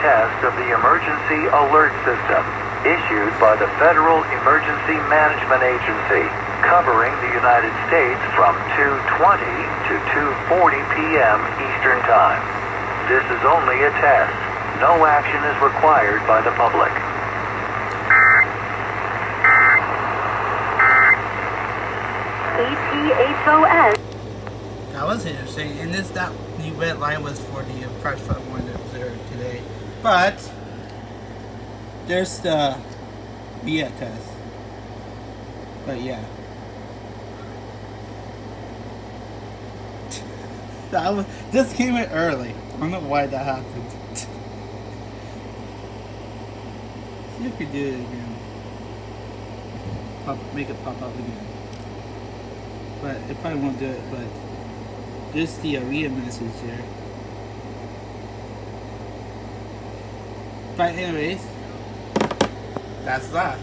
test of the Emergency Alert System issued by the Federal Emergency Management Agency covering the United States from 2.20 to 2.40 p.m. Eastern Time. This is only a test. No action is required by the public. ATHOS. That was interesting, and this that the red line was for the fresh foot one that observed today. But there's the WEA test. But yeah. That was this came in early. I don't know why that happened. See if we do it again. Pop, make it pop up again. But it probably won't do it, but just the ARIA message there. But anyways, that's that.